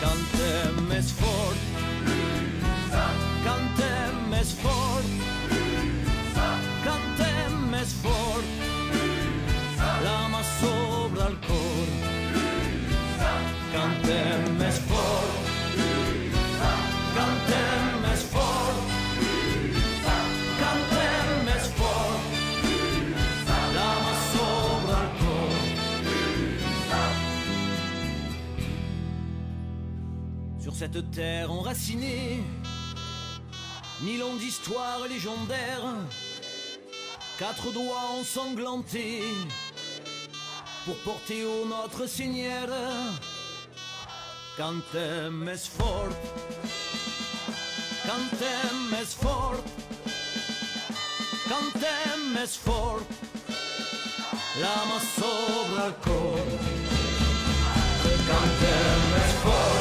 Cantem Sur cette terre enracinée, mille ans d'histoire légendaire, quatre doigts ensanglantés pour porter au notre Seigneur. Cantem més fort, cantem més fort, cantem més fort, la mà sobre el cor. Cantem més fort,